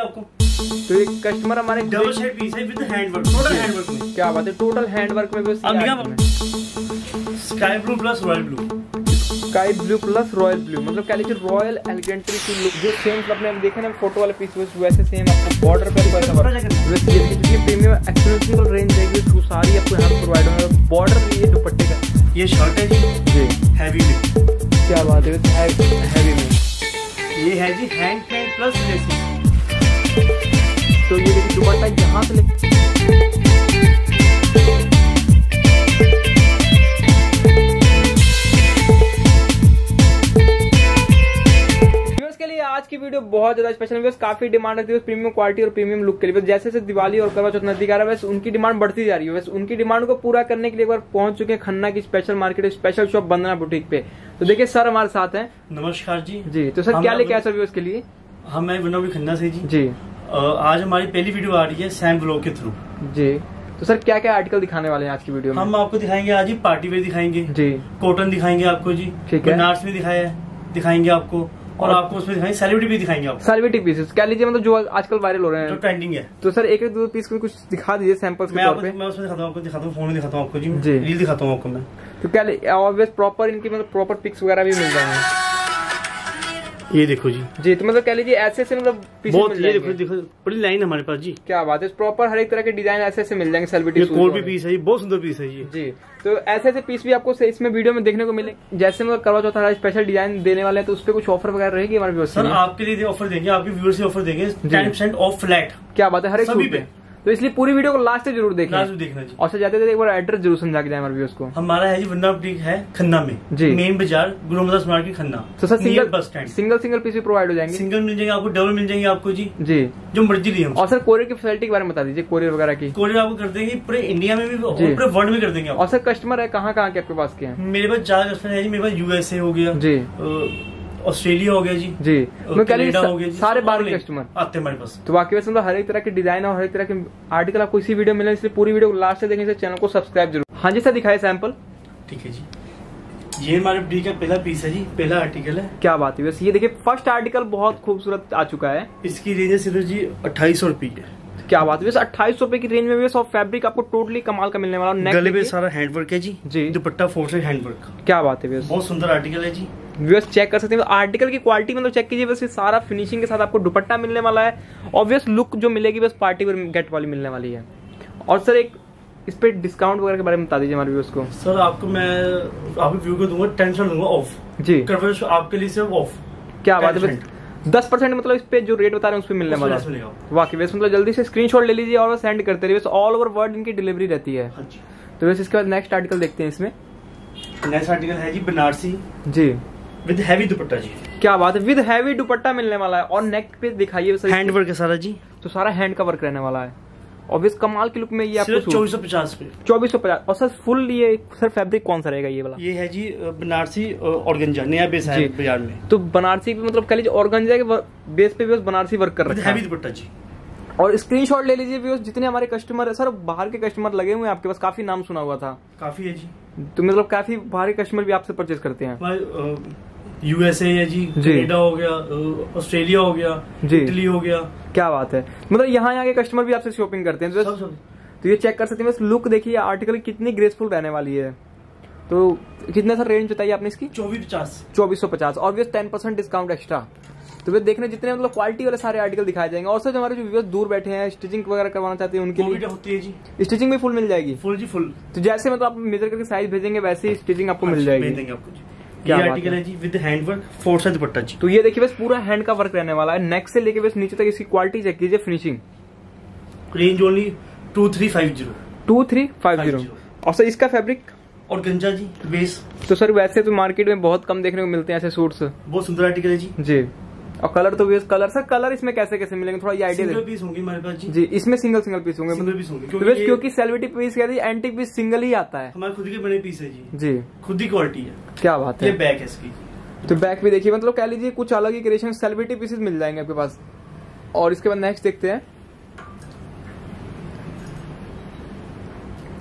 आपको तो ये कस्टमर हमारे डबल शेड पीस है with hand work total hand work में। क्या बात है? टोटल हैंड वर्क में भी sky blue. Plus royal blue sky blue plus royal blue मतलब क्या लीजिए रॉयल एलिगेंट्री की लुक जो सेम अपने हम देखे ना फ़ोटो वाले पीस वैसे सेम आपको बॉर्डर पे वैसे ये प्रीमियम एक्सक्लूसिव रेंज है वो सारी आपको यहाँ प्रोवाइड होगा। बॉर्डर ये दुपट्टे का। ये शर्ट है जी। जी। हैवी में क्या बात है? हैवी में ये है जी हैंड पेंट प्लस लेसिंग तो ये देखिए दुपट्टा यहाँ से ले Viewers के लिए आज की वीडियो बहुत ज़्यादा स्पेशल है। काफ़ी डिमांड रहती है प्रीमियम क्वालिटी और प्रीमियम लुक के लिए। जैसे जैसे दिवाली और करवा चौथ नज़दीक आ रहा है वैसे उनकी डिमांड बढ़ती जा रही है। वैसे उनकी डिमांड को पूरा करने के लिए एक बार पहुँच चुके हैं खन्ना की special market special shop Bandana boutique पे। तो देखिए सर हमारे साथ हैं। नमस्कार जी। जी तो सर क्या अब- लेके आए सर व्यूअर्स के लिए? हम मैं विनोद खन्ना से जी। जी। आज हमारी पहली वीडियो आ रही है सैम ब्लॉग के थ्रू। जी। तो सर क्या क्या आर्टिकल दिखाने वाले हैं आज की वीडियो में? हम आपको दिखाएँगे आज ही पार्टी वेयर दिखाएँगे। जी। कॉटन दिखाएँगे आपको जी। ठीक है। बनारस में दिखाया है दिखाएँगे आपको। और आपको उसमें दिखाएँगे सेलिब्रिटी भी दिखाएँगे आपको। सालवेटी पीसेस क्या लीजिए मतलब जो आजकल वायरल हो रहे हैं। जो ट्रेंडिंग है। तो सर एक एक दो पीस को कुछ दिखा दीजिए सैंपल्स मैं आपको मैं उसमें दिखाता हूँ आपको दिखाता हूँ फ़ोन में दिखाता हूँ आपको जी। जी। रील दिखाता हूँ आपको मैं। तो क्या ऑब्वियस प्रॉपर इनकी मतलब प्रॉपर पिक्स वगैरह भी मिल जाएँगे ये देखो जी। जी तो मतलब कह लीजिए ऐसे ऐसे मतलब बहुत ये देखो देखो बड़ी लाइन हमारे पास जी। क्या बात है प्रॉपर हर एक तरह के डिज़ाइन ऐसे ऐसे मिल जाएँगे सेलिब्रिटी कोर भी पीस है ये बहुत सुंदर पीस है ये। जी तो ऐसे ऐसे पीस भी आपको इसमें वीडियो में देखने को मिले। जैसे मतलब करवा चौथ हमारा स्पेशल डिज़ाइन देने वाले हैं तो उस पर कुछ ऑफ़र वगैरह रहेगी हमारे व्यूअर्स लिए? आपके लिए ऑफ़र देंगे आपके व्यूअर से ऑफ़र देंगे। टेन परसेंट ऑफ़ फ्लैट क्या बात है हर एक सभी पे। तो इसलिए पूरी वीडियो को लास्ट तक ज़रूर देखें लास्ट देखना और सर जाते एक बार एड्रेस ज़रूर समझा के जाए हमारे व्यूअर्स को। हमारा है जी वन्ना बुटीक है खन्ना में। जी। मेन बाज़ार गुरु अमरदास मार्केट खन्ना। तो sir single bus stand single single piece भी प्रोवाइड हो जाएँगे। सिंगल मिल जाएँगे आपको डबल मिल जाएँगे आपको जी। जी। जो मर्ज़ी लिए और सर कोरियर की फैसिलिटी के बारे में बता दीजिए कोरियर वगैरह की। कोरियर आपको कर देंगे पूरे इंडिया में भी पूरे वर्ल्ड में कर देंगे और सर कस्टमर है कहाँ कहाँ के आपके पास के हैं? मेरे पास ज़्यादा कस्टमर है जी मेरे पास यूएसए हो गया। जी। ऑस्ट्रेलिया हो गया जी जी। मैं कह रही हो सारे के कस्टमर आते हैं हमारे पास। तो बाकी वैसे मतलब हर एक तरह के डिज़ाइन और हर एक तरह के आर्टिकल आपको इसी वीडियो में मिले इसलिए पूरी वीडियो को लास्ट से देखने चैनल को सब्सक्राइब ज़रूर। हाँ जी सर दिखाए सैंपल ठीक है जी। ये हमारे बुटीक का पहला पीस है जी पहला आर्टिकल है। क्या बात है वैसे ये देखिए फ़र्स्ट आर्टिकल बहुत खूबसूरत आ चुका है। इसकी रेंज है सिर्फ़ जी अट्ठाईस सौ रुपए क्या बात है वैसे अट्ठाईस सौ रुपए की रेंज में सब फैब्रिक आपको टोटली कमाल का मिलने वाला। गले पे सारा हैंडवर्क है जी जी। दुपट्टा फोर से हैंडवर्क क्या बात है वैसे। बहुत सुंदर आर्टिकल है जी। व्यूअर्स चेक कर सकते हैं। आर्टिकल की क्वालिटी मतलब चेक कीजिए वैसे सारा फिनिशिंग के साथ आपको दुपट्टा मिलने वाला है। ऑब्वियस लुक जो मिलेगी बस पार्टी वेयर गेट वाली मिलने वाली है। और सर एक इस पे डिस्काउंट वगैरह के बारे में बता दीजिए हमारे व्यूअर्स को। सर आपको मैं आपके व्यू को दूँगा टेन परसेंट दूँगा ऑफ़ जी। आपके लिए सिर्फ़ ऑफ़ क्या बात है दस परसेंट मतलब इस पे जो रेट बता रहे हैं उस पे मिलने वाला है। वाकई वैसे मतलब जल्दी से स्क्रीनशॉट ले लीजिए और सेंड करते रहिए। ऑल ओवर वर्ल्ड इनकी डिलीवरी रहती है। हाँ तो वैसे इसके बाद नेक्स्ट आर्टिकल देखते हैं इसमें। नेक्स्ट आर्टिकल है जी बनारसी। जी। विद हैवी दुपट्टा जी। क्या बात है? विद हैवी दुपट्टा मिलने वाला है। और नेक पे दिखाइए वैसे हैंडवर्क है सारा जी। तो सारा हैंड का वर्क रहने वाला है। ऑब्वियस कमाल की लुक में ये आपको चौबीस सौ पचास पे। चौबीस सौ पचास। और सर फुल ये सर फैब्रिक कौन सा रहेगा ये वाला? ये है जी बनारसी ऑर्गेंजा नया बेस है बाज़ार में। तो बनारसी पे मतलब कह लीजिए ऑर्गेन्जा के बेस पे भी बनारसी वर्क कर हैवी है। दुपट्टा जी। और स्क्रीनशॉट ले लीजिए व्यूअर्स जितने हमारे कस्टमर है। सर बाहर के कस्टमर लगे हुए हैं आपके पास। काफ़ी नाम सुना हुआ था। काफ़ी है जी। तो मतलब काफ़ी बाहर के कस्टमर भी आपसे परचेज करते हैं। यूएसए है जी। कनाडा हो गया ऑस्ट्रेलिया हो गया। इटली हो गया। क्या बात है। मतलब यहाँ यहाँ के कस्टमर भी आपसे शॉपिंग करते हैं तो तो ये चेक कर सकते हैं। लुक देखिए आर्टिकल कितनी ग्रेसफुल रहने वाली है। तो कितना सर रेंज बताइए आपने इसकी? चौबीस पचास। चौबीस सौ पचास। Obvious ten percent discount extra तो वे देखने जितने मतलब क्वालिटी वाले सारे आर्टिकल दिखाए जाएँगे। और सर हमारे जो व्यूअर्स दूर बैठे हैं स्टिचिंग वगैरह करवाना चाहते हैं उनके लिए होती है जी। स्टिचिंग भी फुल मिल जाएगी? फुल जी फुल तो जैसे मतलब आप मेजर करके साइज़ भेजेंगे वैसे ही स्टिचिंग आपको मिल जाएगी। आपको क्या ये आर्टिकल है। है जी with handwork four size dupatta जी। तो ये देखिए बस पूरा हैंड का वर्क रहने वाला है। नेक से लेके बस नीचे तक इसकी क्वालिटी चेक कीजिए finishing range only two three five zero two three five zero और सर इसका फैब्रिक और गंजा जी बेस तो सर वैसे तो मार्केट में बहुत कम देखने को मिलते हैं ऐसे सूट बहुत सुंदर आर्टिकल है जी। जी। और कलर तो कलर सर कलर इसमें कैसे कैसे मिलेंगे? थोड़ा ये आइडिया सिंगल पीस होंगे हमारे पास जी। इसमें सिंगल सिंगल पीस होंगे। सिंगल पीस होंगे तो क्योंकि क्योंकि सेलिब्रिटी पीस कहती है एंटिक पीस सिंगल ही आता है। हमारे खुद के बने पीस है जी। जी। खुद ही क्वालिटी है। क्या बात ये है बैक है इसकी। तो बैक भी देखिए मतलब कह लीजिए कुछ अलग ही क्रिएशन सेलिब्रिटी पीसेस मिल जाएँगे आपके पास। और इसके बाद नेक्स्ट देखते हैं।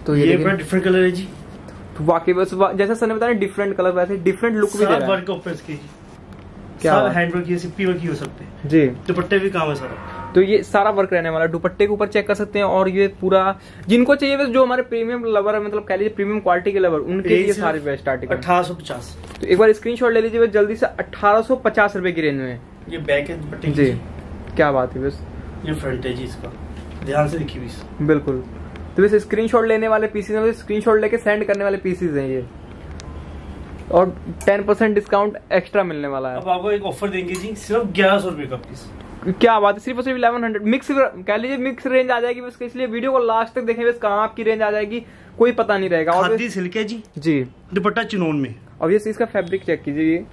तो ये ये डिफरेंट कलर है जी। तो वाकई बस जैसा सर ने बताया डिफरेंट कलर वैसे डिफरेंट लुक भी दे रहा है वर्क ऊपर इसके जी क्या सारा हैंड वर्क सिप्पी वर्क ही हो सकते हैं। जी। दुपट्टे भी काम है सारा। तो ये सारा वर्क रहने वाला दुपट्टे के ऊपर चेक कर सकते हैं और ये पूरा जिनको चाहिए बस जो हमारे प्रीमियम लवर है मतलब कह लीजिए प्रीमियम क्वालिटी के लवर उनके लिए सारे बेस्ट आर्टिकल अठारह सौ पचास। तो एक बार स्क्रीनशॉट ले लीजिए जल्दी से अठारह सौ पचास रुपए की रेंज में। ये बैक है दुपट्टे जी। क्या बात है बस। ये फ्रंट है जी इसका। ध्यान से देखिए बिल्कुल। तो वैसे स्क्रीनशॉट लेने वाले पीसीज हैं स्क्रीनशॉट लेके सेंड करने वाले पीसीज हैं ये। और टेन परसेंट डिस्काउंट एक्स्ट्रा मिलने वाला है। अब आपको एक ऑफ़र देंगे जी सिर्फ़ ग्यारह सौ रुपए का पीस क्या बात है सिर्फ़ सिर्फ़ इलेवन हंड्रेड मिक्स कह लीजिए मिक्स रेंज आ जाएगी बस इसलिए वीडियो को लास्ट तक देखें बस कहाँ आपकी रेंज आ जाएगी कोई पता नहीं रहेगा। और सिल्क है जी। जी। दुपट्टा चिनोन में। और ये इसका फैब्रिक चेक कीजिए ये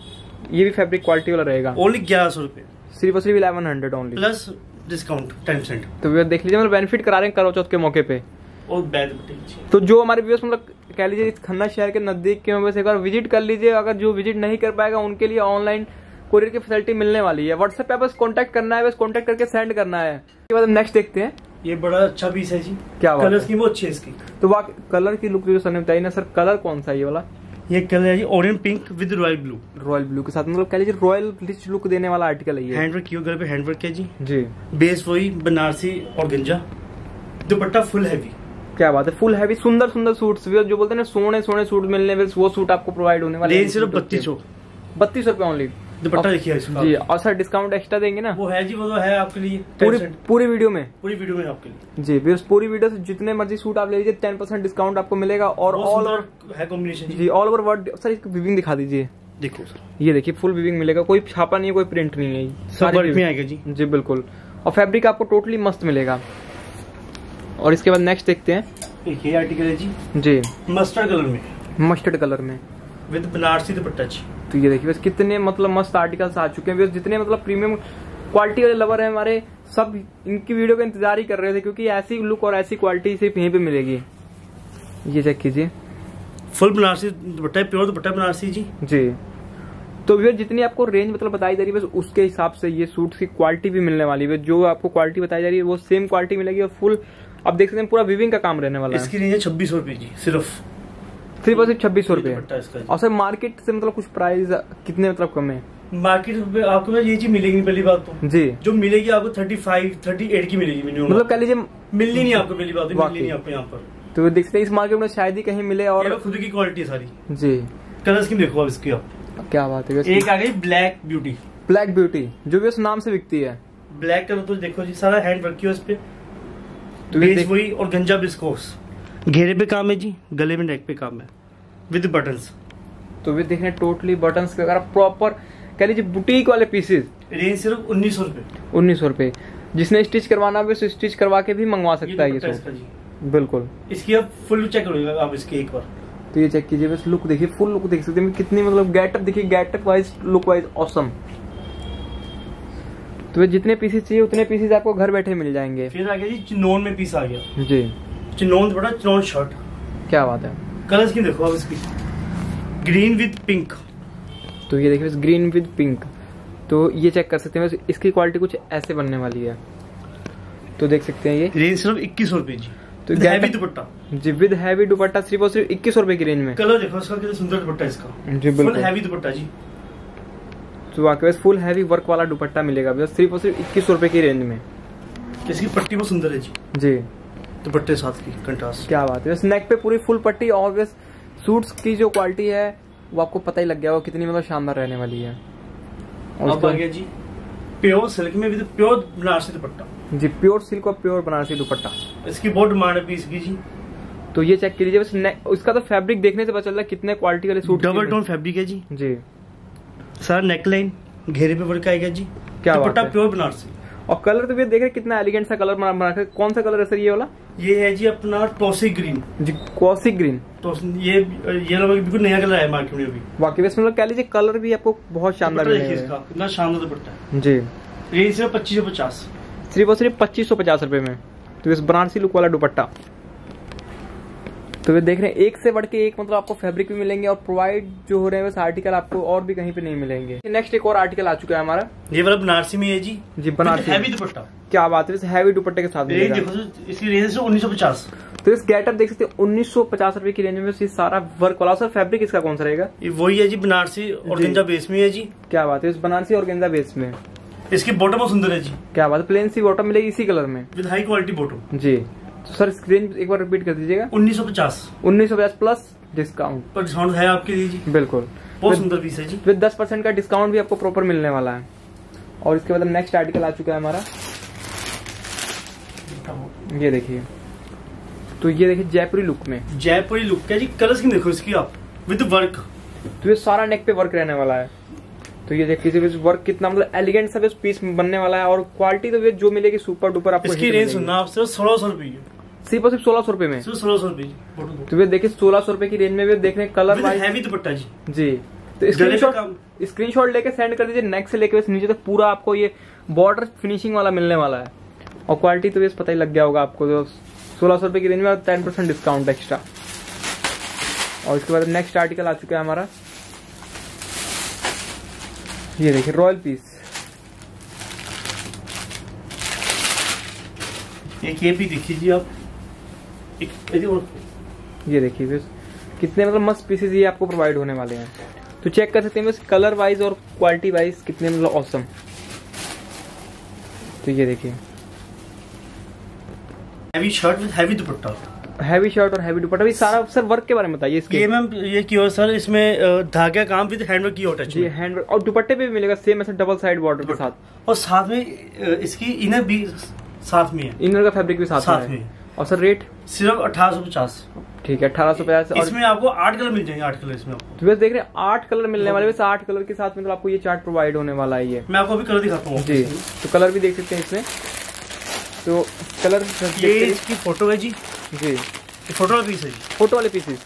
ये भी फैब्रिक क्वालिटी वाला रहेगा। ओनली ग्यारह सौ रुपए। सिर्फ़ और सिर्फ़ eleven hundred only plus discount ten percent तो देख लीजिए मतलब बेनिफिट करा रहे हैं करो चौथ के मौके पे। और बैक दुपट्टे तो जो हमारे व्यूअर्स मतलब कह लीजिए इस खन्ना शहर के नज़दीक के होंगे एक बार विज़िट कर लीजिए। अगर जो विज़िट नहीं कर पाएगा उनके लिए ऑनलाइन कोरियर की फैसिलिटी मिलने वाली है। व्हाट्सएप पे बस कांटेक्ट करना है बस कांटेक्ट करके सेंड करना है। उसके बाद हम नेक्स्ट देखते हैं। ये बड़ा अच्छा पीस है जी। क्या कलर है? स्कीम बहुत अच्छी है इसकी। तो वाक कलर की लुक जो सर ने बताई ना सर कलर कौन सा है ये वाला? ये कलर है जी orange pink with royal blue royal blue के साथ मतलब कह लीजिए रॉयल रिच लुक देने वाला आर्टिकल है ये। हैंडवर्क किया गले पे हैंडवर्क है जी। जी। बेस वही बनारसी और गंजा। दुपट्टा फुल हैवी क्या बात है? फुल हैवी सुंदर सुंदर सूट्स भी जो बोलते हैं ना सोने सोने सूट मिलने में वो सूट आपको प्रोवाइड होने वाले रेंज सिर्फ़ बत्तीस सौ। बत्तीस रुपए ओनली दुपट्टा देखिए इसका जी और सर डिस्काउंट एक्स्ट्रा देंगे ना? वो है जी वो तो है आपके लिए पूरी पूरी वीडियो में? पूरी वीडियो में आपके लिए। जी बस पूरी वीडियो से जितने मर्ज़ी सूट आप ले लीजिए टेन परसेंट डिस्काउंट आपको मिलेगा और ऑल ओवर है कॉम्बिनेशन जी। ऑल ओवर वर्ड सर इसकी विविंग दिखा दीजिए। देखो सर ये देखिए फुल विविंग मिलेगा कोई छापा नहीं है कोई प्रिंट नहीं है। ये सारी में आएगा जी। जी बिल्कुल। और फैब्रिक आपको टोटली मस्त मिलेगा। और इसके बाद नेक्स्ट देखते हैं। एक ये आर्टिकल है जी। जी। मस्टर्ड कलर में। मस्टर्ड कलर में। विद बनारसी दुपट्टा जी तो ये देखिए बस कितने मतलब मस्त आर्टिकल्स आ चुके हैं। बस जितने मतलब प्रीमियम क्वालिटी वाले लवर है हमारे सब इनकी वीडियो का इंतज़ार ही कर रहे थे क्योंकि ऐसी लुक और ऐसी क्वालिटी सिर्फ़ यहीं पे मिलेगी। ये चेक कीजिए। फुल बनारसी दुपट्टा प्योर दुपट्टा बनारसी जी। जी। तो भैया जितनी आपको रेंज मतलब बताई जा रही है बस उसके हिसाब से ये सूट की क्वालिटी भी मिलने वाली है। जो आपको क्वालिटी बताई जा रही है वो सेम क्वालिटी मिलेगी और फुल आप देख सकते हैं पूरा विविंग का काम रहने वाला है। इसकी रेंज है छब्बीस सौ रुपए जी सिर्फ़। सिर्फ़ और सिर्फ़ छब्बीस सौ रुपए। और सर मार्केट से मतलब कुछ प्राइस कितने मतलब कम है? मार्केट में आपको ना ये चीज़ मिलेगी पहली बात तो। जी। जो मिलेगी आपको थर्टी फाइव थर्टी एट की मिलेगी मिनिमम मतलब कह लीजिए मिलनी नहीं आपको पहली बात मिलनी नहीं आपको यहाँ पर। तो देख सकते हैं इस मार्केट में शायद ही कहीं मिले और खुद की क्वालिटी है सारी। जी। कलर स्कीम देखो आप इसकी आप। क्या बात है एक आ गई ब्लैक ब्यूटी ब्लैक ब्यूटी जो भी उस नाम से बिकती है। ब्लैक कलर तो देखो जी सारा हैंड वर्क किया उस पे। तो बेस देख- वही और गंजा बिस्कोस घेरे पे काम है जी गले में नेक पे काम है। विद बटन्स तो भी देखें टोटली बटन प्रॉपर कह लीजिए बुटीक वाले पीसेस रेंज सिर्फ़ उन्नीस सौ रुपए। उन्नीस सौ रुपए। जिसने स्टिच करवाना भी उसे स्टिच करवा के भी मंगवा सकता है ये बिल्कुल। इसकी आप फुल चेक करोगे आप इसकी एक बार। तो ये चेक कीजिए बस लुक देखिए फुल लुक देख सकते हैं। कितनी मतलब गेटअप देखिए getup wise look wise awesome तो जितने पीसेस चाहिए उतने पीसेस आपको घर बैठे मिल जाएँगे। फिर आ गया जी चिनोन में पीस आ गया। जी। चिनोन बड़ा चिनोन शर्ट क्या बात है। कलर स्कीम देखो आप इसकी। ग्रीन विद पिंक तो ये देखिए बस ग्रीन विद पिंक तो ये चेक कर सकते हैं बस इसकी क्वालिटी कुछ ऐसे बनने वाली है। तो देख सकते हैं ये। रेंज सिर्फ़ इक्कीस सौ रुपए जी। तो हैवी दुपट्टा। जी विद हैवी दुपट्टा सिर्फ़ और सिर्फ़ इक्कीस रुपए की रेंज में। कलर देखो इसका कितना सुंदर दुपट्टा इसका। जी बिल्कुल। हैवी दुपट्टा जी। तो आपके पास फुल हैवी वर्क वाला दुपट्टा मिलेगा। बस सिर्फ़ और सिर्फ़ इक्कीस रुपए की रेंज में। इसकी पट्टी बहुत सुंदर है जी? जी। दुपट्टे के साथ की कंट्रास्ट क्या बात है। बस नेक पे पूरी फुल पट्टी और बस सूट्स की जो क्वालिटी है वो आपको पता ही लग गया वो कितनी मतलब शानदार रहने वाली है। और अब आ गया जी प्योर सिल्क में विद प्योर बनारसी दुपट्टा। जी प्योर सिल्क और प्योर बनारसी दुपट्टा। इसकी बहुत डिमांड है पीस की जी। तो ये चेक कीजिए बस उसका तो फैब्रिक देखने से पता चल रहा है कितने क्वालिटी वाले सूट डबल टोन फैब्रिक है जी। जी। सारा नेकलाइन घेरे पे वर्क आएगा जी। क्या बात दुपट्टा है? प्योर बनारसी। और कलर तो भैया देख रहे कितना एलिगेंट सा कलर बना बना कौन सा कलर है सर ये वाला? ये है जी अपना टॉसी ग्रीन जी कॉसिक ग्रीन तो ये ये बिल्कुल नया कलर है मार्केट में अभी। बाकी बस मतलब कह लीजिए कलर भी आपको बहुत शानदार इसका कितना शानदार दुपट्टा है। जी। रेंज सिर्फ़ पच्चीस सौ पचास। सिर्फ़ और सिर्फ़ पच्चीस सौ पचास रुपए में। तो इस बनारसी लुक वाला दुपट्टा। तो वे देख रहे हैं एक से बढ़ के एक मतलब आपको फैब्रिक भी मिलेंगे और प्रोवाइड जो हो रहे हैं वैसे आर्टिकल आपको और भी कहीं पे नहीं मिलेंगे। नेक्स्ट एक और आर्टिकल आ चुका है हमारा। ये वाला बनारसी में है जी। जी बनारसी हैवी दुपट्टा। क्या बात है हैवी दुपट्टे के साथ रेंज इसकी उन्नीस सौ पचास। तो इस गेटअप देख सकते हैं उन्नीस सौ पचास रुपए की रेंज में ये सारा वर्क वाला। सर फैब्रिक इसका कौन सा रहेगा? ये वही है जी बनारसी और गेंजा बेस में है जी। क्या बात है इस बनारसी और गेंजा बेस में। इसकी बॉटम बहुत सुंदर है जी। क्या बात है प्लेन सी बॉटम मिलेगी इसी कलर में। विद हाई क्वालिटी बॉटम जी। तो सर स्क्रीन एक बार रिपीट कर दीजिएगा। उन्नीस सौ पचास। उन्नीस सौ प्लस डिस्काउंट पर डिस्काउंट है आपके लिए जी। बिल्कुल। बहुत सुंदर पीस है जी। विद दस परसेंट का डिस्काउंट भी आपको प्रॉपर मिलने वाला है। और इसके बाद नेक्स्ट आर्टिकल आ चुका है हमारा। ये देखिए। तो ये देखिए जयपुरी लुक में। जयपुरी लुक है जी। कलर स्कीम देखो इसकी आप। विद वर्क तो ये सारा नेक पे वर्क रहने वाला है। तो ये देखिए वर्क कितना मतलब एलिगेंट सा पीस बनने वाला है। और क्वालिटी तो जो मिलेगी सुपर डुपर आपको इसकी रेंज सुनना आप सिर्फ़ सोलह सौ रुपए की सिर्फ़ और सिर्फ़ सोलह सौ रुपए में? सिर्फ़ सोलह सौ रुपए। तो ये देखिए सोलह सौ रुपए की रेंज में भी देखने colour With wise heavy dupatta जी। जी। तो स्क्रीनशॉट स्क्रीनशॉट लेके सेंड कर दीजिए नेक से लेके नीचे तक पूरा आपको ये बॉर्डर फिनिशिंग वाला मिलने वाला है। और क्वालिटी तो पता ही लग गया होगा आपको जो सोलह सौ रुपए की रेंज में टेन परसेंट डिस्काउंट एक्स्ट्रा और इसके बाद नेक्स्ट आर्टिकल आ चुका है हमारा। ये देखिए रॉयल पीस एक ये भी देखिए जी आप। ये देखिए बस कितने मतलब मस्त पीसेस ये आपको प्रोवाइड होने वाले हैं। तो चेक कर सकते हैं बस कलर वाइज और क्वालिटी वाइज कितने मतलब औसम तो ये देखिए। Heavy shirt with heavy dupatta. Heavy shirt और हैवी दुपट्टा भी सारा सर वर्क के बारे में बताइए इसके। ये मैम ये की हो सर इसमें धागा काम विद हैंडवर्क की हो टच जी हैंड और दुपट्टे पे भी मिलेगा सेम ऐसे डबल साइड बॉर्डर के साथ। और साथ में इसकी इनर भी साथ में है। इनर का फैब्रिक भी साथ, साथ में में। और सर रेट सिर्फ़ अठारह सौ पचास। ठीक है अठारह सौ पचास इसमें आपको आठ कलर मिल जाएँगे आठ कलर इसमें आपको। तो देख रहे हैं आठ कलर मिलने वाले वैसे आठ कलर के साथ मतलब आपको ये चार्ट प्रोवाइड होने वाला है ये मैं आपको अभी कलर दिखाता हूँ। जी तो कलर भी देख सकते हैं इसमें। तो कलर ये इसकी फ़ोटो है जी। जी। फ़ोटो वाला पीस है जी। फ़ोटो वाले पीसेस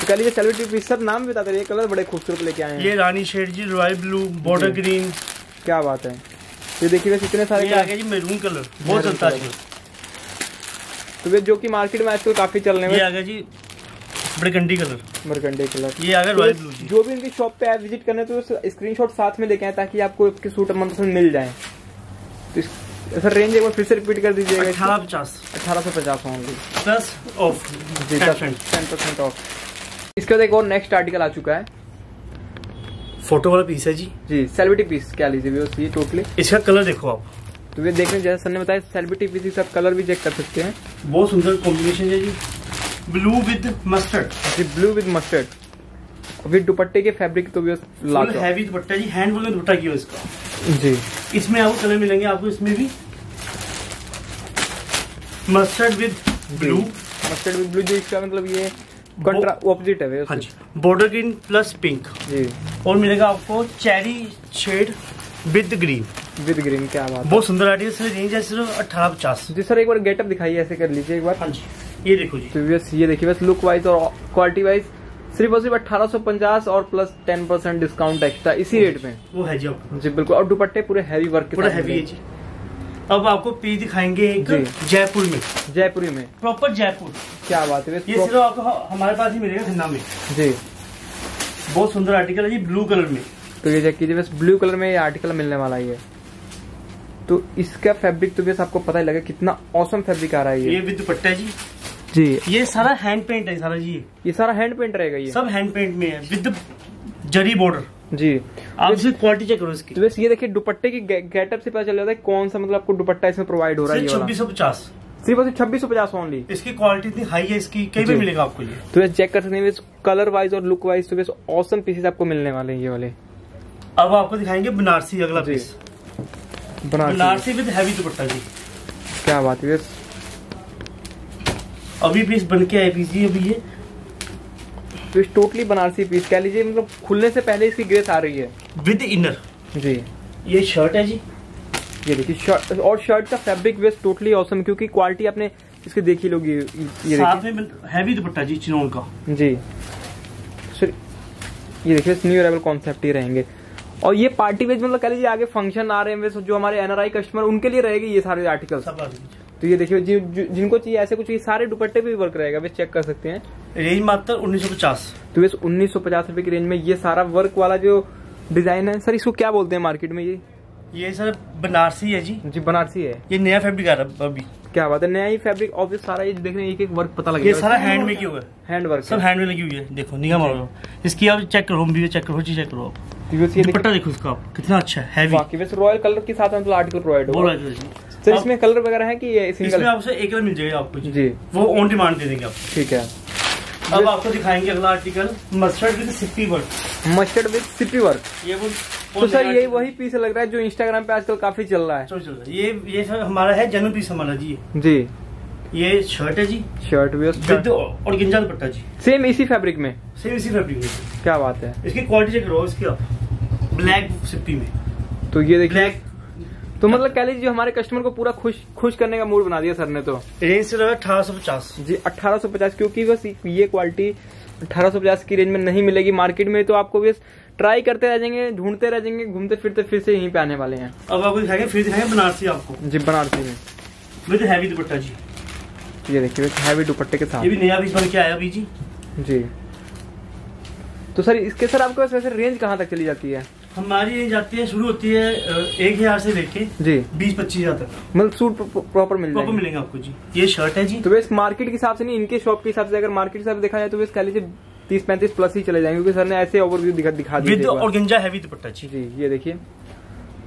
तो कह लीजिए सेलिब्रिटी पीस सर नाम भी बता दे कलर बड़े खूबसूरत लेके आए हैं। ये रानी शेड जी रॉयल ब्लू बॉर्डर ग्रीन क्या बात है। ये देखिए वैसे इतने सारे ये आ गया जी मैरून कलर बहुत चलता है तो वे जो कि मार्केट में आजकल काफ़ी चलने ये में आ गया जी कलर। मरकंडे कलर। ये आ गया रॉयल ब्लू जी। जो भी उनकी शॉप पे आप विज़िट करने तो स्क्रीनशॉट साथ में लेके आए ताकि आपको इसके सूट मनपसंद मिल जाए। तो सर रेंज एक बार फिर से रिपीट कर दीजिएगा अठारह पचास। अठारह सौ पचास होंगे। प्लस ऑफ़ जी टेन परसेंट ऑफ़ इसके बाद एक और नेक्स्ट आर्टिकल आ चुका है। फ़ोटो वाला पीस है जी। जी सेलिब्रिटी पीस क्या लीजिए ये टोटली इसका कलर देखो आप। तो ये देख रहे जैसे सर ने बताया सेलिब्रिटी पीस का कलर भी चेक कर सकते हैं। बहुत सुंदर कॉम्बिनेशन है जी। ब्लू विद मस्टर्ड जी ब्लू विद मस्टर्ड विद दुपट्टे के फैब्रिक तो भी हैवी दुपट्टा जी हैंड वर्क दुपट्टा किया हुआ इसका? जी। इसमें आपको कलर मिलेंगे आपको इसमें भी। Mustard with blue mustard with blue जो इसका मतलब ये कंट्रा ऑपोजिट है हाँ जी। बॉर्डर ग्रीन प्लस पिंक जी। और मिलेगा आपको cherry shade with green with green क्या बात बहुत सुंदर आर्टिकल सर रेंज है सिर्फ़ अठारह पचास। जी सर एक बार गेटअप दिखाइए ऐसे कर लीजिए एक बार। हाँ जी ये देखो जी। तो बस ये देखिए बस लुक वाइज और क्वालिटी वाइज सिर्फ़ और सिर्फ़ अठारह सौ पचास और plus ten percent discount extra इसी रेट में। वो है जी जी बिल्कुल और दुपट्टे पूरे हैवी वर्क के पूरा हैवी है जी। अब आपको पीस दिखाएँगे एक जयपुर में। जयपुरी में। प्रॉपर जयपुर। क्या बात है ये सिर्फ़ आपको हमारे पास ही मिलेगा खन्ना में। जी। बहुत सुंदर आर्टिकल है जी ब्लू कलर में। तो ये चेक कीजिए बस ब्लू कलर में ये आर्टिकल मिलने वाला ही है। तो इसका फैब्रिक तो बस आपको पता ही लगा कितना औसम फैब्रिक आ रहा है ये। विद दुपट्टा है जी। जी। ये सारा हैंड पेंट है सारा जी। ये। सारा हैंड पेंट रहेगा ये। सब हैंड पेंट में है विद जरी बॉर्डर जी। आप इसकी क्वालिटी चेक करो इसकी। तो बस ये देखिए दुपट्टे की गेटअप से पता चल जाता है कौन सा मतलब आपको दुपट्टा इसमें प्रोवाइड हो रहा है छब्बीस सौ पचास। सिर्फ़ और छब्बीस सौ पचास ओनली इसकी क्वालिटी इतनी हाई है इसकी कहीं भी मिलेगा आपको ये। तो बस चेक कर सकते हैं कलर वाइज और लुक वाइज तो बस औसम पीसेस आपको मिलने वाले हैं ये वाले। अब आपको दिखाएँगे बनारसी अगला। Piece Banarasi Banarasi with heavy dupatta जी। क्या बात है अभी पीस बन के आए पीस जी अभी ये। तो टोटली बनारसी पीस कह लीजिए मतलब खुलने से पहले इसकी ग्रेस आ रही है। विद इनर जी। ये शर्ट है जी। ये देखिए शर्ट और शर्ट का फैब्रिक वेस्ट टोटली औसम क्योंकि क्वालिटी आपने इसकी देखी लोगी ये ये साथ में हैवी दुपट्टा जी चिनोन का। जी। सर ये देखिए न्यू अराइवल कॉन्सेप्ट ही रहेंगे। और ये पार्टी वेज मतलब कह लीजिए आगे फ़ंक्शन आ रहे हैं जो हमारे एनआरआई कस्टमर उनके लिए रहेगी ये सारे आर्टिकल्स सब आ गई। तो ये देखिए जि, जि, जिनको चाहिए ऐसे कुछ ये सारे दुपट्टे पे भी वर्क रहेगा वैसे चेक कर सकते हैं। रेंज मात्र उन्नीस सौ पचास। तो वैसे उन्नीस सौ पचास रुपए की रेंज में ये सारा वर्क वाला जो डिज़ाइन है सर इसको क्या बोलते हैं मार्केट में ये? ये सर बनारसी है जी। जी बनारसी है। ये नया फैब्रिक आ रहा है अभी। क्या बात है नया ही फैब्रिक ऑफ़िस सारा ये देख रहे हैं एक एक वर्क पता ये सारा हैंड में क्यों है हैंड वर्क सब हैंड में लगी हुई है। देखो निगाह मारो। इसकी आप चेक करो हम भी चेक करो चीज़ चेक करो आप। दुपट्टा देखो। इसका आप। कितना अच्छा है हैवी बाकी वैसे रॉयल कलर के साथ मतलब आर्टिकल प्रोवाइड होगा। रहा है सर इसमें कलर वगैरह है कि ये सिंगल इसमें आपसे एक कलर मिल जाएगा आपको। जी। वो ऑन डिमांड दे देंगे आप। ठीक है। अब आपको दिखाएँगे अगला आर्टिकल मस्टर्ड विद सिप्पी वर्क मस्टर्ड विद सिपी वर्क ये वो तो सर यही वही पीस लग रहा है जो इंस्टाग्राम पे आजकल काफ़ी चल रहा है। चल चल रहा ये ये सर हमारा है जन्म पीस हमारा जी। जी। ये शर्ट है जी। शर्ट भी विद और गिंजा दुपट्टा जी। सेम इसी फैब्रिक में। सेम इसी फैब्रिक में क्या बात है। इसकी क्वालिटी चेक करो इसकी आप। ब्लैक सिप्पी में। तो ये देखिए। ब्लैक तो मतलब कह लीजिए हमारे कस्टमर को पूरा खुश खुश करने का मूड बना दिया सर ने तो। रेंज से अठारह सौ पचास। जी 1850 क्योंकि बस ये क्वालिटी 1850 की रेंज में नहीं मिलेगी मार्केट में तो आपको बस ट्राई करते रह जाएँगे ढूंढते रह जाएँगे घूमते फिरते फिर से यहीं पे आने वाले हैं। अब आपको दिखाएँगे फिर दिखाएँगे बनारसी आपको। जी बनारसी में। विद हैवी दुपट्टा जी। ये देखिए हैवी दुपट्टे के ये साथ भी नया पीस बन के आया अभी जी। जी। तो सर इसके सर आपके पास वैसे रेंज कहाँ तक चली जाती है? हमारी रेंज आती है शुरू होती है एक हज़ार से लेके जी। बीस पच्चीस हज़ार तक। मतलब सूट प्रॉपर मिल प्रॉपर मिलेंगे आपको जी। ये शर्ट है जी। तो वैसे मार्केट के हिसाब से नहीं इनके शॉप के हिसाब से अगर मार्केट के हिसाब से देखा जाए तो वैसे कह लीजिए तीस पैंतीस प्लस ही चले जाएँगे क्योंकि सर ने ऐसे ओवरव्यू दिखा दिखा दिया विद और गिंजा हैवी दुपट्टा जी। जी ये देखिए।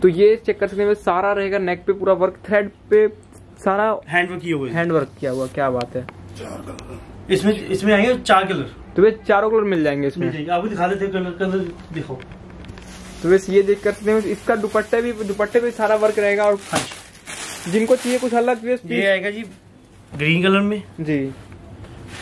तो ये चेक कर सकते हैं सारा रहेगा नेक पे पूरा वर्क थ्रेड पे सारा हैंड वर्क किए हुए हैंड वर्क किया हुआ क्या बात है। इसमें इसमें आएँगे चार कलर। तो वे चारों कलर मिल जाएँगे इसमें। आपको दिखा देते कलर कलर दिखाओ। तो वैसे ये देख कर सकते हैं इसका दुपट्टे भी दुपट्टे पे सारा वर्क रहेगा और हाँ जिनको चाहिए कुछ अलग ये आएगा जी ग्रीन कलर में। जी।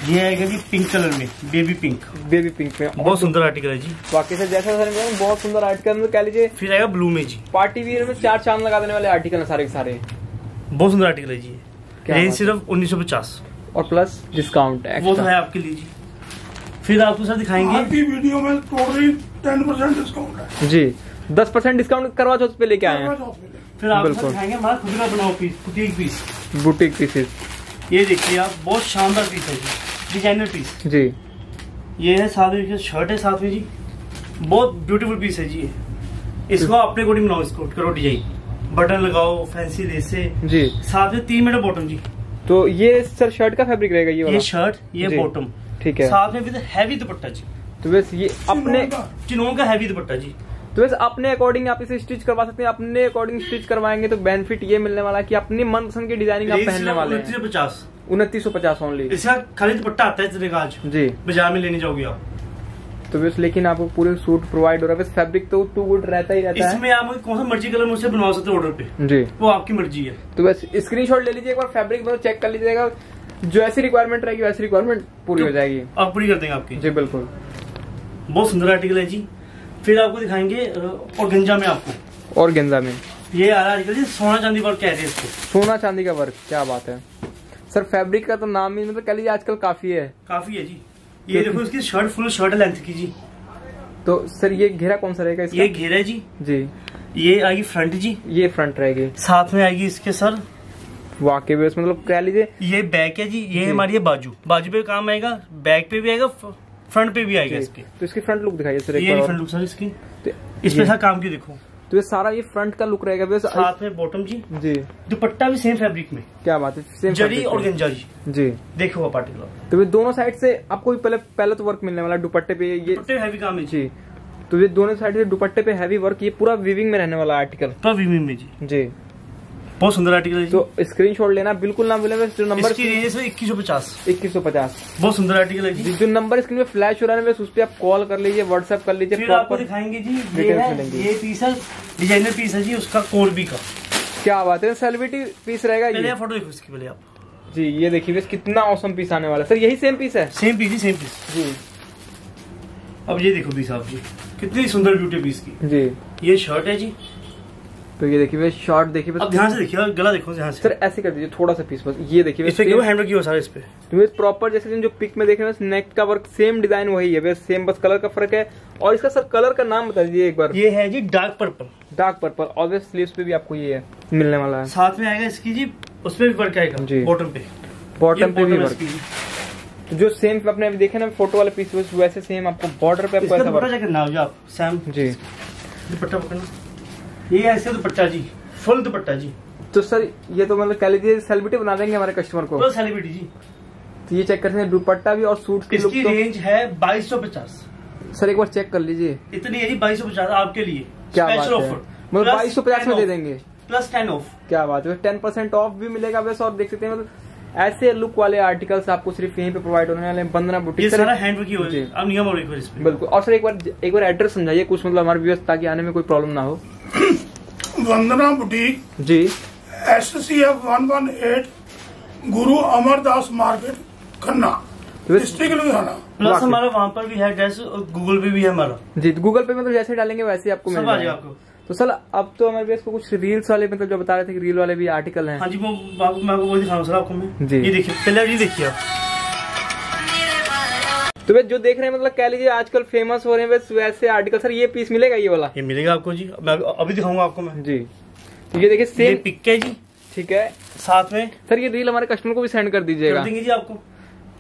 ये आएगा जी पिंक कलर में बेबी पिंक बेबी पिंक में। बहुत सुंदर आर्टिकल है जी। बाकी से जैसा सर बहुत सुंदर आर्टिकल मतलब कह लीजिए फिर आएगा ब्लू में जी। पार्टी वियर में चार चाँद लगा देने वाले आर्टिकल हैं सारे के सारे। बहुत सुंदर आर्टिकल है जी रेंज सिर्फ़ उन्नीस सौ पचास। और प्लस डिस्काउंट वो तो है आपके लिए जी। फिर आपको सर दिखाएँगे। आज की वीडियो में टोटली टेन परसेंट डिस्काउंट है। जी दस परसेंट डिस्काउंट करवा चौथ पे लेके आए हैं। फिर आपको बिल्कुल। दिखाएँगे हमारा खुद का बनाओ piece boutique piece boutique pieces ये देखिए आप बहुत शानदार पीस है जी डिज़ाइनर पीस जी। ये है साथ में शर्ट है साथ में जी। बहुत ब्यूटीफुल पीस है जी इसको अपने अकॉर्डिंग बनाओ इसको करो डिज़ाइन बटन लगाओ फैंसी लेस से। जी। साथ में तीन मीटर बॉटम जी। तो ये सर शर्ट का फैब्रिक रहेगा ये वाला? ये शर्ट ये। बॉटम ठीक है। साथ में विद हैवी दुपट्टा जी। तो वैसे ये अपने चिनोन का हैवी दुपट्टा जी। तो वैसे अपने अकॉर्डिंग आप इसे स्टिच करवा सकते हैं। अपने अकॉर्डिंग स्टिच करवाएँगे तो बेनिफिट ये मिलने वाला है कि अपनी मनपसंद की डिज़ाइनिंग आप पहनने वाले उनतीस हैं सौ पचास। उनतीस सौ पचास ओनली इसका खाली दुपट्टा आता है जी। बाज़ार में लेने जाओगे आप। तो बस लेकिन आपको पूरे सूट प्रोवाइड हो रहा है। फैब्रिक तो टू गुड रहता ही रहता है। इसमें आप कौन सा मर्ज़ी कलर मुझसे बनवा सकते हो ऑर्डर पे। जी। वो आपकी मर्ज़ी है। तो बस स्क्रीनशॉट ले लीजिए एक बार। फैब्रिक चेक कर लीजिएगा। जो ऐसी रिक्वायरमेंट रहेगी वैसी रिक्वायरमेंट पूरी हो जाएगी। आप पूरी कर देंगे आपकी। जी बिल्कुल। बहुत सुंदर आर्टिकल है जी। फिर आपको दिखाएँगे और गंजा में आपको। और गेंदा में। ये आ रहा आर्टिकल जी सोना चांदी वर्क कह रहे हैं इसको? सोना चांदी का वर्क क्या बात है। सर फैब्रिक का तो नाम ही मतलब कह लीजिए आजकल काफ़ी है। काफ़ी है जी। ये देखो इसकी शर्ट फुल शर्ट लेंथ की जी। तो सर ये घेरा कौन सा रहेगा इसका? ये घेरा है जी। जी। ये आएगी फ्रंट जी। ये फ्रंट रहेगी। साथ में आएगी इसके सर। वाकई में मतलब कह लीजिए। ये बैक है जी ये। हमारी है बाजू। बाजू पे काम आएगा बैक पे भी आएगा फ्रंट पे भी आएगा इसके। तो इसकी फ्रंट लुक दिखाइए सर ये फ्रंट लुक सर इसकी। तो इसमें सारा काम क्यों देखो। तो ये सारा ये फ्रंट का लुक रहेगा साथ में बॉटम जी। जी। दुपट्टा भी सेम फैब्रिक में। क्या बात है सेम जरी और गंजा जी। जी। देखो पार्टिकुलर तो ये दोनों साइड से आपको पहले पहले तो वर्क मिलने वाला दुपट्टे पे ये दुपट्टे हैवी काम है जी। जी। तो ये दोनों साइड से दुपट्टे पे हैवी वर्क ये पूरा विविंग में रहने वाला आर्टिकल पूरा वीविंग में जी। जी। बहुत सुंदर आर्टिकल है जी। तो स्क्रीनशॉट लेना बिल्कुल ना भूलें जो नंबर इसकी रेंज है इक्कीस सौ पचास। इक्कीस सौ पचास। बहुत सुंदर आर्टिकल है जो। नंबर स्क्रीन पे फ्लैश हो रहा है उस पर आप कॉल कर लीजिए व्हाट्सएप कर लीजिए फिर आपको दिखाएँगे जी ये है ये पीस है डिज़ाइनर पीस है जी उसका कोरबी का। क्या बात है सेलिब्रिटी पीस रहेगा ये। फ़ोटो देखो इसकी पहले आप। जी ये देखिए वैसे कितना औसम पीस आने वाला सर यही सेम पीस है? सेम पीस ही सेम पीस जी। अब ये देखो पीस आप जी कितनी सुंदर ब्यूटी पीस की। जी। ये शर्ट है जी तो ये देखिए वैसे शॉर्ट देखिए बस ध्यान से देखिए गला देखो ध्यान से। सर ऐसे कर दीजिए थोड़ा सा पीस बस ये देखिए इस पे क्यों हैंड किया सारा इस पे? वैसे प्रॉपर जैसे जो पिक में देख रहे हैं नेक का वर्क सेम डिज़ाइन वही है वैसे सेम बस कलर का फ़र्क है। और इसका सर कलर का नाम बता दीजिए एक बार। ये है जी डार्क पर्पल डार्क पर्पल और वैसे स्लीव्स पे भी आपको ये है मिलने वाला है। साथ में आएगा इसकी जी उसपे भी वर्क आएगा जी। बॉटम पे। बॉटम पे भी वर्क जो सेम अपने अभी देखे ना फ़ोटो वाले पीस वैसे सेम आपको बॉर्डर पे आपको ऐसा वर्क जी आप सैम जी। दुपट्टा पकड़ना। ये ऐसे दुपट्टा जी फुल दुपट्टा जी। तो सर ये तो मतलब कह लीजिए सेलिब्रिटी बना देंगे हमारे कस्टमर को। सेलिब्रिटी जी। तो ये चेक करते हैं दुपट्टा भी और सूट की लुक इसकी तो रेंज है बाईस सौ पचास। सर एक बार चेक कर लीजिए। इतनी है जी बाईस सौ पचास आपके लिए। क्या बात ऑफ़र मतलब बाईस सौ पचास में दे देंगे। प्लस टेन ऑफ़ क्या बात है। टेन परसेंट ऑफ़ भी मिलेगा वैसे और देख सकते हैं मतलब ऐसे लुक वाले आर्टिकल्स आपको सिर्फ़ यहीं पे प्रोवाइड होने वाले हैं बंदना ये बुटीक सारा हैंड वर्क ही हो। अब नियम और एक बार इस पे। बिल्कुल। और सर एक बार एक बार एड्रेस समझाइए कुछ मतलब हमारे व्यूअर्स ताकि आने में कोई प्रॉब्लम ना हो। Vandana boutique ji. S C F one one eight Guru Amardas market Khanna. तो डिस्ट्रिक्ट लुधियाना प्लस हमारा वहाँ पर भी है गूगल पे भी है हमारा। जी गूगल पे मतलब जैसे डालेंगे वैसे ही आपको मिल जाएगा। आपको। तो सर अब तो हमारे पास कुछ रील्स वाले मतलब जो बता रहे थे कि रील वाले भी आर्टिकल हैं। हाँ जी वो मैं आपको वो दिखाऊँ सर आपको मैं। जी। ये देखिए पहले ये देखिए आप। तो वे जो देख रहे हैं मतलब कह लीजिए आजकल फ़ेमस हो रहे हैं बस वैसे आर्टिकल सर ये पीस मिलेगा ये वाला? ये मिलेगा आपको जी। मैं अभी दिखाऊँगा आपको मैं। जी। तो ये देखिए सेम पिक है जी। ठीक है। साथ में सर ये रील हमारे कस्टमर को भी सेंड कर कर दीजिएगा। देंगे जी आपको।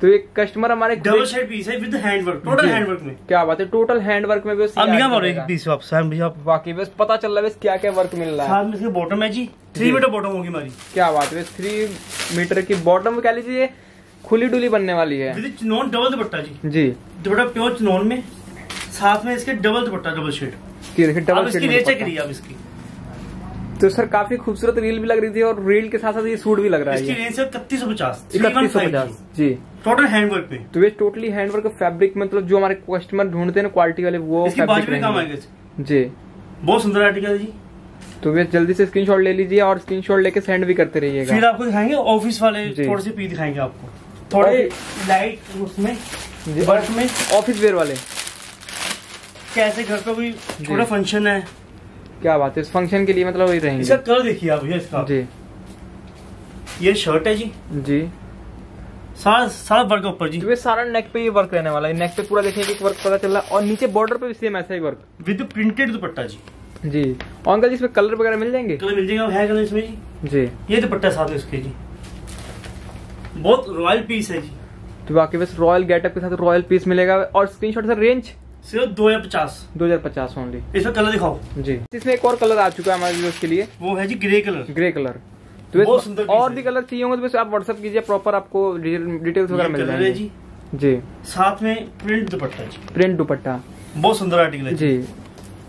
तो एक कस्टमर हमारे डबल शेड पीस है विद हैंड वर्क टोटल जी। हैंड वर्क में। क्या बात है? टोटल हैंड वर्क में भी बस ये अब निगम आर्टिकल और एक रहेगा। पीस भैया आप वाकई बस पता चल रहा है क्या क्या वर्क मिल रहा है। इसके बॉटम है जी। थ्री मीटर बॉटम होगी हमारी। क्या बात है? थ्री मीटर की बॉटम कह लीजिए खुली डुली बनने वाली है। चिनोन डबल दुपट्टा जी। जी। दुपट्टा प्योर चिनोन में साथ में इसके डबल दुपट्टा डबल शेड देखिए डबल शेड आप इसकी। तो सर काफ़ी खूबसूरत रील भी लग रही थी और रील के साथ साथ ये सूट भी लग रहा है इसकी रेंज है इकतीस सौ पचास इकतीस सौ पचास जी। टोटल हैंड वर्क में तो ये टोटली हैंडवर्क फैब्रिक मतलब जो हमारे कस्टमर ढूंढते हैं ना क्वालिटी वाले वो फैब्रिक जी। बहुत सुंदर आर्टिकल जी। तो वे जल्दी से स्क्रीनशॉट ले लीजिए और स्क्रीनशॉट लेके सेंड भी करते फिर आपको दिखाएँगे ऑफ़िस वाले थोड़े से पी दिखाएँगे आपको। थोड़े लाइट उसमें वर्क में। ऑफ़िस वेयर वाले। कैसे घर पे कोई छोटा फ़ंक्शन है क्या बात है? इस फ़ंक्शन के लिए मतलब वही इसका रहेंगे कलर देखिए आप भैया इसका। जी। ये शर्ट है जी। जी। सारा सारा वर्क ऊपर जी। तो ये सारा नेक पे ये वर्क रहने वाला है। नेक पे पूरा देखने की वर्क पता चल रहा है। और नीचे बॉर्डर पे भी सेम ऐसा ही वर्क विद प्रिंटेड दुपट्टा जी। जी। और अंकल जी इसमें कलर वगैरह मिल जाएँगे? कलर मिल जाएगा है कलर इसमें जी। जी। ये दुपट्टा साथ में इसके जी। बहुत रॉयल पीस है जी। तो बाकी बस रॉयल गेटअप के साथ रॉयल पीस मिलेगा। और स्क्रीनशॉट सर रेंज सिर्फ़ दो हज़ार पचास। दो हज़ार पचास ओनली इसमें कलर दिखाओ। जी। इसमें एक और कलर आ चुका है हमारे व्यूअर्स के लिए। वो है जी ग्रे कलर ग्रे कलर तो बहुत सुंदर और भी कलर चाहिए होंगे तो आप व्हाट्सअप कीजिए प्रॉपर आपको डिटेल्स वगैरह मिल जाएँगे। जी। जी। साथ में प्रिंट दुपट्टा जी। प्रिंट दुपट्टा। बहुत सुंदर आर्टिकल है जी।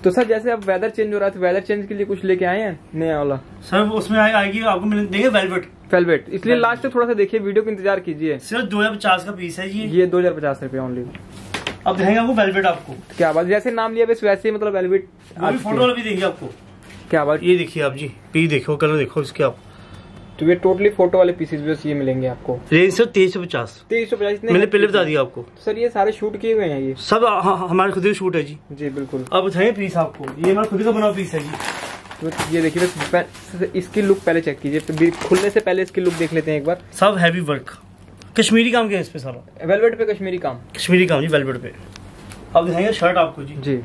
तो सर जैसे अब वेदर चेंज हो रहा है तो वेदर चेंज के लिए कुछ लेके आए हैं? नया वाला। सर उसमें आए- आएगी आपको मिल देंगे वेलवेट फेलवेट इसलिए लास्ट थोड़ा सा देखिए वीडियो का इंतज़ार कीजिए। सिर्फ़ दो हज़ार पचास का पीस है जी। ये दो हज़ार पचास रुपये ओनली अब दिखाएँगे आपको वेलवेट आपको। क्या बात जैसे नाम लिया वैसे मतलब वेलवेट फ़ोटो वाला भी देंगे आपको। क्या बात? ये देखिए आप जी पी देखो कलर देखो इसके आप। तो ये टोटली फ़ोटो वाले पीसेस बस ये मिलेंगे आपको। रेंज सिर्फ़ तेईस सौ पचास। तेईस सौ पचास मैंने पहले बता दिया आपको। सर ये सारे शूट किए हुए हैं ये। सब हमारे खुद ही शूट है जी। जी बिल्कुल। अब बताइए पीस आपको। ये हमारा खुद का बना पीस है जी। तो ये देखिए बस इसकी लुक पहले चेक कीजिए। तो खुलने से पहले इसकी लुक देख लेते हैं एक बार। सब हैवी वर्क कश्मीरी काम किया है इस पे सारा? वेलवेट पे कश्मीरी काम। कश्मीरी काम जी वेलवेट पे। अब दिखाएँगे शर्ट आपको जी। जी।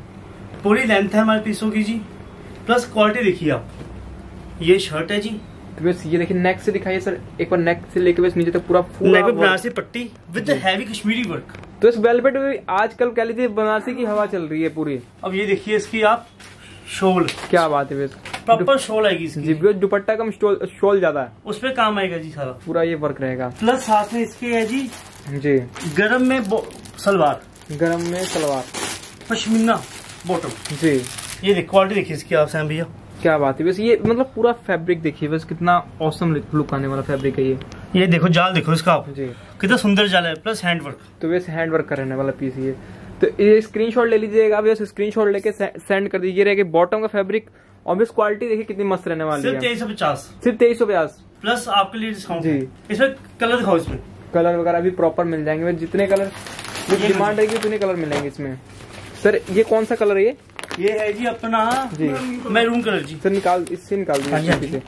पूरी लेंथ है हमारे पीसों की जी। प्लस क्वालिटी देखिए आप। ये शर्ट है जी। तो बस ये देखिए नेक से दिखाइए सर। एक बार नेक से लेके बस नीचे तक पूरा नेक पे बनारसी पट्टी विद हैवी कश्मीरी वर्क तो इस वेलवेट में आजकल कह लीजिए बनारसी की हवा चल रही है पूरी। अब ये देखिए इसकी आप। शोल। क्या बात है प्रॉपर शोल आएगी इसकी। बिकॉज़ दुपट्टा कम शॉल ज़्यादा है। उस पे काम आएगा जी सारा। पूरा ये वर्क रहेगा। प्लस साथ में इसके है जी जी। गरम में सलवार। गरम में सलवार। पश्मीना बॉटम जी। ये देख क्वालिटी देखिए इसकी आप सैम भैया। क्या बात है। बस ये मतलब पूरा फैब्रिक देखिए बस कितना औसम लुक आने वाला फैब्रिक है ये। ये देखो जाल देखो इसका आप। जी। कितना सुंदर जाल है प्लस हैंड वर्क तो वैसे हैंड वर्क का रहने वाला पीस ये। तो ये स्क्रीनशॉट ले लीजिएगा बस स्क्रीनशॉट लेके सेंड कर दीजिए कि बॉटम का फैब्रिक और क्वालिटी देखिए कितनी मस्त रहने वाली है। तेईस सौ पचास। सिर्फ़ तेईस सौ पचास। प्लस आपके लिए डिस्काउंट जी। इसमें कलर दिखाओ इसमें। कलर वगैरह भी प्रॉपर मिल जाएँगे। जितने कलर डिमांड रहेगी उतने कलर मिलेंगे इसमें। सर ये कौन सा कलर है ये? ये है जी अपना जी। मैरून कलर जी। सर निकाल इससे निकाल हाँ हाँ दीजिए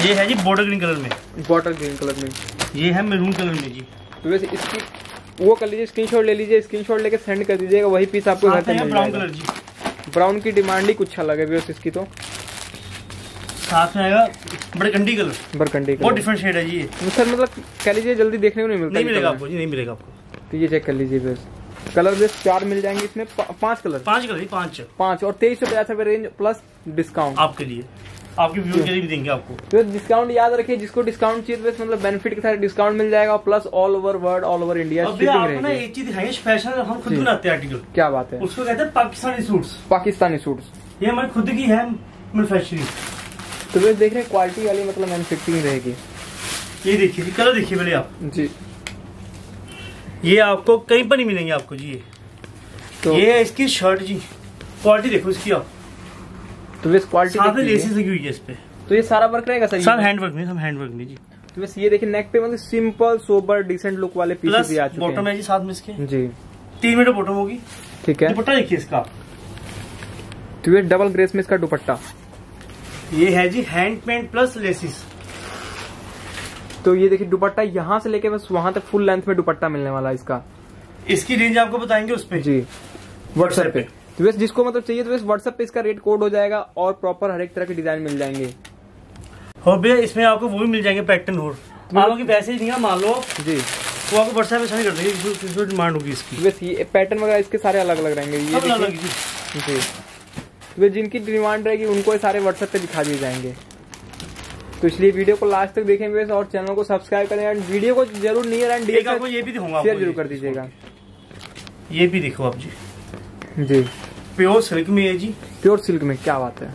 ये है जी बॉर्डर ग्रीन कलर में। बॉटल ग्रीन कलर में। ये है मैरून कलर में जी। तो वैसे इसकी वो कर लीजिए स्क्रीनशॉट ले लीजिए स्क्रीनशॉट लेके सेंड कर दीजिएगा वही पीस आपको घर साथ पे मिल ब्राउन कलर जी। ब्राउन की डिमांड ही कुछ अलग है व्यवस्थ इसकी तो। साथ में आएगा कलर बरकंडी बहुत डिफरेंट शेड है जी सर मतलब कह लीजिए जल्दी देखने को नहीं मिलता नहीं मिलेगा आपको जी नहीं मिलेगा आपको। तो ये चेक कर लीजिए बस कलर बेस चार मिल जाएँगे इसमें पाँच कलर पाँच कलर पाँच। पाँच और तेईस सौ पचास रुपए रेंज प्लस डिस्काउंट आपके लिए। आपके व्यू के लिए भी देंगे आपको। तो डिस्काउंट याद रखिए जिसको डिस्काउंट चाहिए तो मतलब बेनिफिट के साथ डिस्काउंट मिल जाएगा plus all over world all over India अब भैया आपको ना एक चीज़ दिखाएँगे स्पेशल हम खुद बनाते हैं आर्टिकल क्या बात है। उसको कहते हैं पाकिस्तानी सूट्स पाकिस्तानी सूट्स ये हमारी खुद की है मैन्युफैक्चरिंग तो वे देख रहे हैं क्वालिटी वाली मतलब मैन्युफैक्चरिंग रहेगी। ये देखिए कलर देखिए पहले आप। जी। ये आपको कहीं पर नहीं मिलेंगे आपको जी। ये तो ये इसकी शर्ट जी। क्वालिटी देखो इसकी आप। तो बस क्वालिटी साथ में लेसेस लगी हुई है इस पे। तो ये सारा वर्क रहेगा सर? सब ये? हैंडवर्क नहीं सब हैंडवर्क नहीं जी। तो बस ये देखिए नेक पे मतलब सिंपल सोबर डिसेंट लुक वाले प्लस भी आ चुके बॉटम है। जी साथ में इसके। जी। तीन मीटर बॉटम होगी। ठीक है। दुपट्टा देखिए इसका। तो ये डबल ग्रेस में इसका दुपट्टा। ये है जी हैंड पेंट प्लस लेसिस तो ये देखिए दुपट्टा यहाँ से लेके बस वहाँ तक फुल लेंथ में दुपट्टा मिलने वाला है इसका। इसकी रेंज आपको बताएँगे उस पे। जी। व्हाट्सएप पे। तो बस जिसको मतलब चाहिए तो बस व्हाट्सएप पे इसका रेट कोड हो जाएगा और प्रॉपर हर एक तरह के डिज़ाइन मिल जाएँगे। और भैया इसमें आपको वो भी मिल जाएँगे पैटर्न और। मान लो कि वैसे ही नहीं है मान लो जी। वो आपको व्हाट्सएप पे सेंड कर देंगे डिमांड होगी इसकी। तो बस ये पैटर्न वगैरह इसके सारे अलग अलग रहेंगे ये सब अलग जी। तो बस जिनकी डिमांड रहेगी उनको ये सारे व्हाट्सएप पे दिखा दिए जाएँगे। तो इसलिए वीडियो को लास्ट तक देखेंगे और चैनल को सब्सक्राइब करें एंड वीडियो को ज़रूर नियर एंड आपको ये भी दिखाऊँगा शेयर ज़रूर कर दीजिएगा। ये भी देखो आप जी। जी। प्योर सिल्क में है जी। प्योर सिल्क में क्या बात है।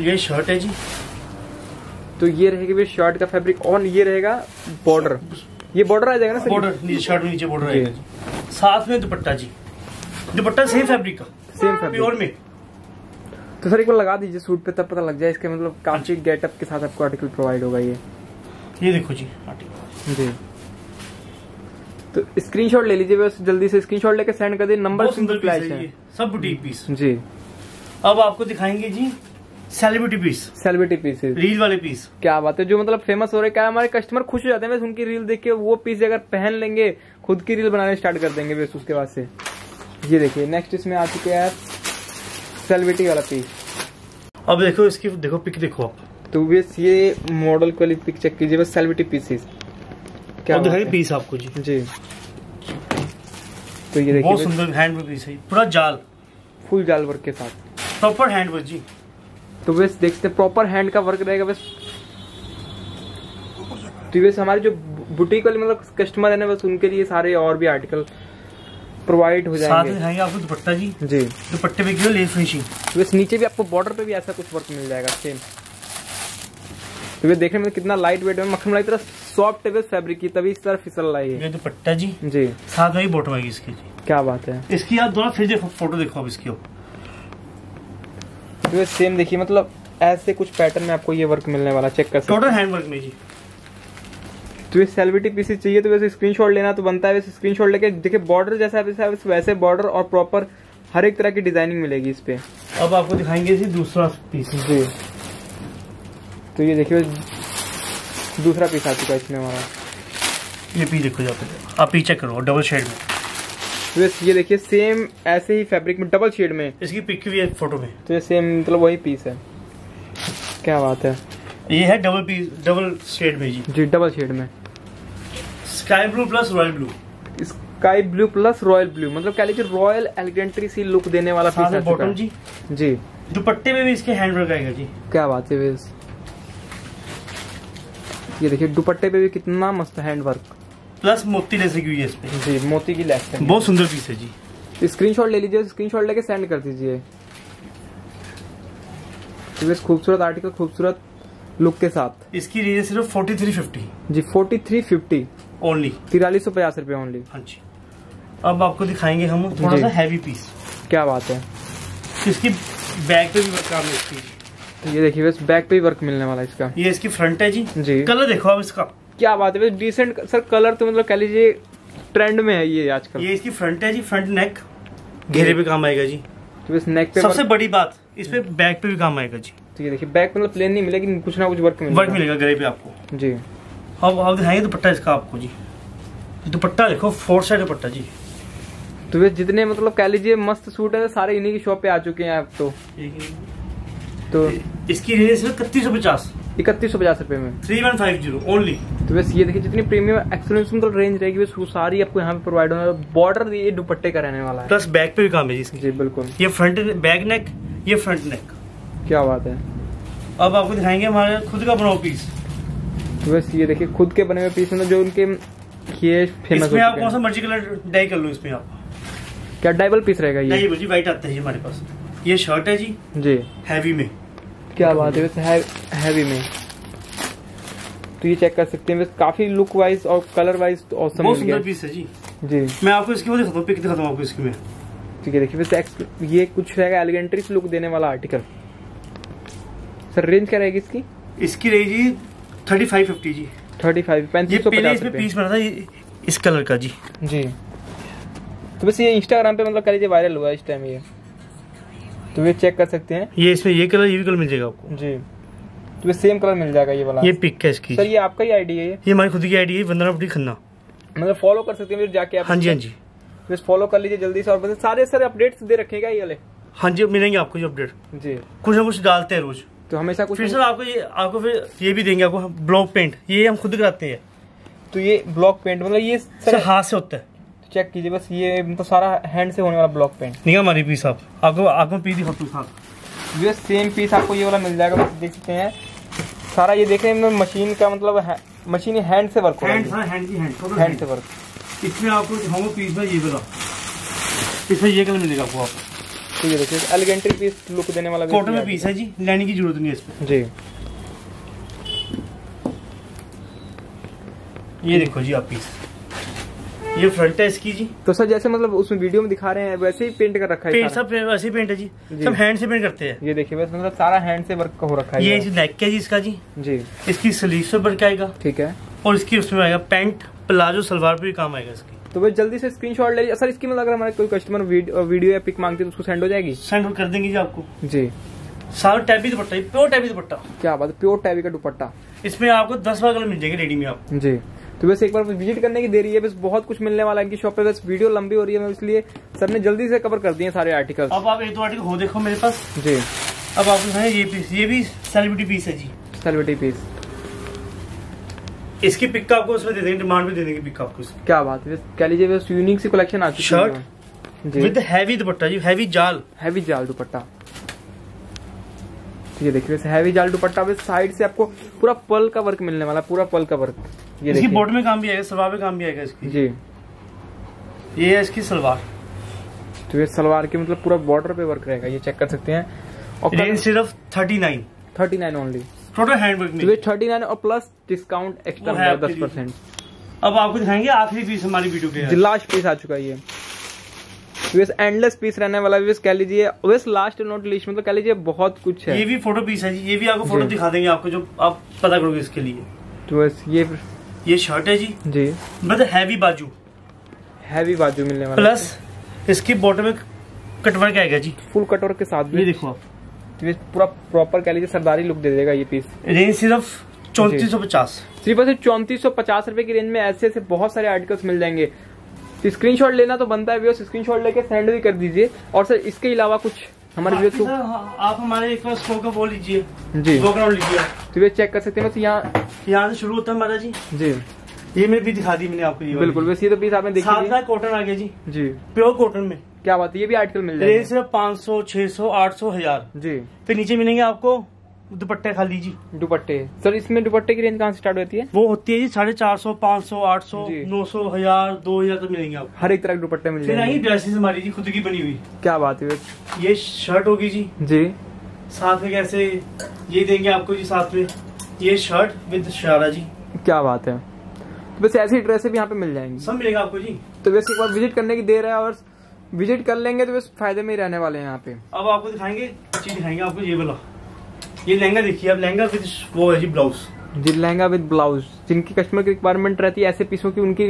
ये शर्ट है जी। तो ये रहेगी भी शर्ट का फैब्रिक और ये रहेगा बॉर्डर ये बॉर्डर आ जाएगा ना बॉर्डर नीचे शर्ट नीचे बॉर्डर। आएगा साथ में दुपट्टा जी। दुपट्टा सेम फैब्रिक का। सेम फैब्रिक प्योर में। तो सर एक बार लगा दीजिए सूट पे तब पता लग जाए इसके मतलब काफ़ी गेटअप के साथ आपको आर्टिकल प्रोवाइड होगा ये। ये देखो जी आर्टिकल जी। तो स्क्रीनशॉट ले लीजिए बस जल्दी से स्क्रीनशॉट लेके सेंड कर दीजिए नंबर पीस सब बुटीक पीस जी। अब आपको दिखाएँगे जी celebrity piece celebrity pieces reel वाले पीस क्या बात है जो मतलब फ़ेमस हो रहे क्या हमारे कस्टमर खुश हो जाते हैं उनकी रील देख के वो पीस अगर पहन लेंगे खुद की रील बनाने स्टार्ट कर देंगे बस उसके बाद से। ये देखिए नेक्स्ट इसमें आ चुके हैं सेलिब्रिटी वाला पीस अब देखो इसकी देखो पिक देखो आप। तो बस ये मॉडल वाली पिक चेक कीजिए बस सेलिब्रिटी पीसेस क्या दिखाइए है? पीस आपको जी। जी। तो ये देखिए बहुत सुंदर हैंड वर्क पीस है पूरा जाल। फुल जाल वर्क के साथ। प्रॉपर हैंड वर्क जी। तो बस देखते प्रॉपर हैंड का वर्क रहेगा बस। तो बस हमारे जो बुटीक वाले मतलब कस्टमर है ना बस उनके लिए सारे और भी आर्टिकल प्रोवाइड हो जाएँगे। साथ दिखाएँगे आपको दुपट्टा जी। जी। दुपट्टे पे क्यों लेस फिनिशिंग बस नीचे भी आपको बॉर्डर पे भी ऐसा कुछ वर्क मिल जाएगा सेम तो ये देखने में कितना लाइट वेट है मक्खन मलाई तरह सॉफ्ट है फैब्रिक की तभी इस तरह फिसल रहा है ये। ये दुपट्टा जी। जी। साथ में ही बॉटम आएगी इसकी जी। क्या बात है। इसकी आप दोनों फिर देखो फ़ोटो देखो आप इसकी। तो ये सेम देखिए मतलब ऐसे कुछ पैटर्न में आपको ये वर्क मिलने वाला चेक कर टोटल हैंड वर्क में जी। तो ये सेलिब्रिटी पीसेस चाहिए तो वैसे स्क्रीनशॉट लेना तो बनता है वैसे स्क्रीनशॉट लेके देखिए बॉर्डर जैसा है वैसा वैसे बॉर्डर और प्रॉपर हर एक तरह की डिज़ाइनिंग मिलेगी इस पे। अब आपको दिखाएँगे दूसरा पीस जी। तो ये देखिए दूसरा पीस आ चुका है इसमें हमारा। ये पीस देखो जाते आप पीस चेक करो डबल शेड में। तो बस ये देखिए सेम ऐसे ही फैब्रिक में डबल शेड में। इसकी पिक भी है फ़ोटो में। तो ये सेम मतलब वही पीस है। क्या बात है। ये है डबल पीस डबल शेड में जी। जी डबल शेड में। Sky blue plus royal blue sky blue plus royal blue मतलब कह लीजिए रॉयल एलिगेंट्री सी लुक देने वाला पीस चुका बॉटम जी। जी। दुपट्टे में भी इसके हैंड वर्क आएगा जी। क्या बात है ये देखिए दुपट्टे पे भी कितना मस्त हैंड वर्क प्लस मोती लेस लगी हुई है इसमें जी मोती की लैस है बहुत सुंदर पीस है जी। स्क्रीनशॉट ले लीजिए स्क्रीनशॉट लेके सेंड कर दीजिए। तो बस खूबसूरत आर्टिकल खूबसूरत लुक के साथ। इसकी रेंज सिर्फ़ फोर्टी थ्री फिफ्टी जी फोर्टी थ्री फिफ्टी ओनली तिरालीस सौ पचास रुपये ओनली हाँ जी। अब आपको दिखाएँगे हम थोड़ा सा हैवी पीस क्या बात है। इसकी बैक पे भी वर्क काम है इसकी। तो ये देखिए बस बैक पे ही वर्क मिलने वाला है इसका। ये इसकी फ्रंट है जी। जी। कलर देखो आप इसका। क्या बात है डिसेंट सर कलर तो मतलब कह लीजिए ट्रेंड में है ये आजकल। ये इसकी फ्रंट है जी फ्रंट नेक घेरे पे काम आएगा जी। तो बस नेक पे सबसे बड़ी बात इस पे बैक पे भी काम आएगा जी। तो ये देखिए बैक मतलब प्लेन नहीं मिलेगी कुछ ना कुछ वर्क मिलेगा। वर्क मिलेगा गले पे आपको। जी। अब आप दिखाएँगे दुपट्टा इसका आपको जी। दुपट्टा देखो फोर साइड दुपट्टा जी। तो वे जितने मतलब कह लीजिए मस्त सूट है सारे इन्हीं की शॉप पे आ चुके हैं आप तो। तो इसकी रेंज सिर्फ़ इकतीस सौ पचास। इकतीस सौ पचास रुपए में। Three one five zero only तो बस ये देखिए जितनी प्रीमियम एक्सक्लूसिव मतलब रेंज रहेगी बस वो सारी आपको यहाँ पे प्रोवाइड होने बॉर्डर ये दुपट्टे का रहने वाला है। प्लस बैक पे भी काम है जी इसकी। जी बिल्कुल। ये फ्रंट बैक नेक ये फ्रंट नेक क्या बात है। अब आपको दिखाएँगे हमारे खुद का बनाओ पीस तो बस ये देखिए खुद के बने हुए पीस मतलब जो उनके ये फ़ेमस इसमें आप कौन सा मर्ज़ी कलर डाई कर लो इसमें आप। क्या डाइबल पीस रहेगा ये? नहीं जी व्हाइट आता है हमारे पास। ये शर्ट है जी। जी। हैवी में। क्या बात है वैसे हैवी में तो ये चेक कर सकते हैं काफ़ी लुक वाइज और कलर वाइज तो औसम बहुत सुंदर पीस है जी। जी। मैं आपको इसकी वो दिखाता पिक दिखाता हूँ आपको इसकी मैं। ठीक है देखिए वैसे ये कुछ रहेगा एलिगेंट्री लुक देने वाला आर्टिकल सर रेंज क्या रहेगी इसकी? इसकी रही जी थर्टी फाइव फिफ्टी जी। थर्टी फाइव पैंतीस सौ पचास पीस बना था ये इस कलर का जी। जी। तो बस ये इंस्टाग्राम पे मतलब कह लीजिए वायरल हुआ इस टाइम ये। तो ये चेक कर सकते हैं। ये इसमें ये कलर ये भी कलर मिल जाएगा आपको। जी। तो ये सेम कलर मिल जाएगा ये वाला। ये पिक है इसकी। सर ये आपका ही आईडी है। ये हमारी खुद की आईडी है वंदना पट्टी खन्ना मतलब फॉलो कर सकते हैं फिर जाके आप हाँ जी हाँ जी। बस फॉलो कर लीजिए जल्दी से और बस सारे सर अपडेट्स दे रखेगा ये वाले। हाँ जी मिलेंगे आपको ये अपडेट जी। कुछ ना कुछ डालते हैं रोज। तो हमेशा कुछ फिर सर आपको ये आपको फिर ये भी देंगे आपको ब्लॉक पेंट ये हम खुद कराते हैं। तो ये ब्लॉक पेंट मतलब ये सर हाथ से होता है। चेक कीजिए बस ये मतलब सारा हैंड से होने वाला ब्लॉक पेंट नहीं हमारी पीस आप। आपको आपको पी दी हफ्तों साथ। ये सेम पीस आपको ये वाला मिल जाएगा बस देख सकते हैं। सारा ये देख रहे हैं मशीन का मतलब है, मशीन हैंड से वर्क हो हैंड सर हैंड की हैंड हैंड से वर्क इसमें आपको दिखाऊँगा पीस में ये वाला। इसमें ये कलर मिलेगा आपको। आप तो ये देखिए एलिगेंट्री पीस लुक देने वाला कॉटन में पीस है जी लेने की ज़रूरत नहीं है इसमें। जी। ये देखो जी आप पीस ये फ्रंट है इसकी जी। तो सर जैसे मतलब उसमें वीडियो में दिखा रहे हैं वैसे ही पेंट कर रखा है पेंट। सब वैसे ही पेंट है जी। जी। सब हैंड से पेंट करते हैं। ये देखिए बस मतलब सारा हैंड से वर्क हो रखा है ये नेक है जी इसका जी। जी। इसकी स्लीव से वर्क आएगा। ठीक है। और इसकी उसमें आएगा पैंट प्लाजो सलवार पे भी काम आएगा इसकी। तो भाई जल्दी से स्क्रीनशॉट ले सर इसकी मतलब अगर हमारे कोई कस्टमर वीडियो या पिक मांगते हैं तो उसको सेंड हो जाएगी? सेंड कर देंगे जी आपको। जी। सारा tabby dupatta pure tabby dupatta. क्या बात है? प्योर टैबी का दुपट्टा। इसमें आपको दस बार कलर मिल जाएँगे रेडी में आपको। जी। तो बस एक बार विज़िट करने की देरी है बस बहुत कुछ मिलने वाला है इनकी शॉप पे बस वीडियो लंबी हो रही है इसलिए सर ने जल्दी से कवर कर दिए सारे आर्टिकल अब आप एक दो आर्टिकल हो देखो मेरे पास। जी। अब दिखाएँ ये पीस ये भी सेलिब्रिटी पीस है जी। सेलिब्रिटी पीस इसकी पिक आपको उसमें दे देंगे डिमांड में दे देंगे पिक आपको क्या बात है कह लीजिए बस यूनिक सी कलेक्शन आ चुकी शर्ट है जी। विद हैवी दुपट्टा जी हैवी जाल। हैवी जाल दुपट्टा। ये देखिए वैसे हैवी जाल दुपट्टा बस साइड से आपको पूरा पल का वर्क मिलने वाला पूरा पल का वर्क ये इसकी देखिए। बॉडी में काम भी आएगा सलवार में काम भी आएगा इसकी। जी। ये है इसकी सलवार। तो ये सलवार के मतलब पूरा बॉर्डर पे वर्क रहेगा ये चेक कर सकते हैं। और रेंज सिर्फ़ thirty nine. Thirty nine only total hand work में ये थर्टी नाइन और प्लस डिस्काउंट एक्स्ट्रा दस। परसेंट अब आपको दिखाएँगे आखिरी पीस हमारी वीडियो के लास्ट पीस आ चुका है ये। वेस एंडलेस पीस रहने वाला वेस कह लीजिए वेस लास्ट नोट लिस्ट मतलब कह लीजिए बहुत कुछ है। ये भी फ़ोटो पीस है जी। ये भी आपको फ़ोटो दिखा देंगे आपको जो आप पता करोगे इसके लिए। तो बस ये ये शर्ट है जी। जी। मतलब हैवी बाजू। हैवी बाजू मिलने वाला प्लस इसकी बॉटम में कटवर्क आएगा जी। फुल कटोर के साथ भी। देखो आप। तो पूरा प्रॉपर कह लीजिए सरदारी लुक दे देगा ये पीस रेंज सिर्फ़ चौंतीस सौ पचास। सिर्फ़ चौंतीस सौ पचास रुपए की रेंज में ऐसे ऐसे बहुत सारे आर्टिकल्स मिल जाएँगे। स्क्रीनशॉट लेना तो बनता है व्यूअर्स स्क्रीनशॉट लेके सेंड भी कर दीजिए। और सर इसके अलावा कुछ हमारे व्यूअर्स को हाँ, आप हमारे एक बार का वो लीजिए। जी। लीजिए तो ये चेक कर सकते हैं। बस यहाँ यहाँ से शुरू होता है महाराज जी। जी। ये मैं भी दिखा दी मैंने आपको ये बिल्कुल बस ये तो पीस आपने देखी कॉटन आ गया जी। जी। प्योर कॉटन में। क्या बात है ये भी आर्टिकल मिल जाएगा। सिर्फ़ पाँच सौ छह सौ आठ सौ हज़ार। जी। फिर नीचे मिलेंगे आपको दुपट्टे खाली जी। दुपट्टे। सर इसमें दुपट्टे की रेंज कहाँ से स्टार्ट होती है? वो होती है जी साढ़े चार सौ पाँच सौ आठ सौ नौ सौ हज़ार दो हज़ार तक मिलेंगे आपको। हर एक तरह के दुपट्टे मिल जाएँगे। ड्रेसेस हमारी जी खुद की बनी हुई। क्या बात है ये शर्ट होगी जी। जी। साथ में कैसे ये देंगे आपको जी साथ में। ये शर्ट विद शरारा जी। क्या बात है। तो बस ऐसी ड्रेसें भी यहाँ पे मिल जाएँगी। सब मिलेगा आपको जी। तो वैसे एक बार विज़िट करने की देर है और विज़िट कर लेंगे तो बस फ़ायदे में ही रहने वाले हैं यहाँ पे। अब आपको दिखाएँगे चीज़ दिखाएँगे आपको ये वाला। ये लहंगा देखिए आप लहंगा विद वो है जी ब्लाउज जी लहंगा विद ब्लाउज जिनकी कस्टमर की रिक्वायरमेंट रहती है ऐसे पीसों की उनकी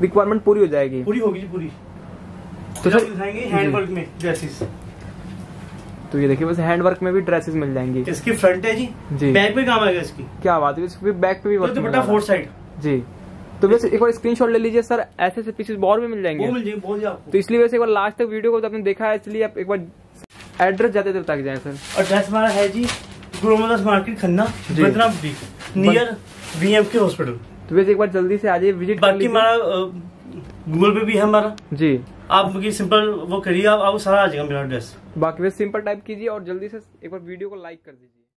रिक्वायरमेंट पूरी हो जाएगी। पूरी होगी जी पूरी। तो तो सर दिखाएँगे हैंडवर्क में ड्रेसेस तो ये देखिए बस हैंडवर्क में भी ड्रेसेस मिल जाएँगी। इसकी फ्रंट है जी। जी। बैक पे काम आएगा इसकी। क्या बात है इसके बैक पे भी तो वर्क दुपट्टा फोर साइड जी। तो वैसे एक बार स्क्रीनशॉट ले लीजिए सर। ऐसे ऐसे पीसेस और भी मिल जाएँगे। वो मिल जाएगी आपको। तो इसलिए वैसे एक बार लास्ट तक वीडियो को तो आपने देखा है इसलिए आप एक बार एड्रेस जाते देर तक जाए सर। एड्रेस हमारा है जी Gurumdas market Khanna. Badra boutique near VM के हॉस्पिटल। तो वैसे एक बार जल्दी से आ जाइए विज़िट बाकी हमारा गूगल पे भी है हमारा। जी। आप मुझे सिंपल वो करिए आप आपको सारा आ जाएगा मेरा एड्रेस। बाकी वैसे सिंपल टाइप कीजिए और जल्दी से एक बार वीडियो को लाइक कर दीजिए।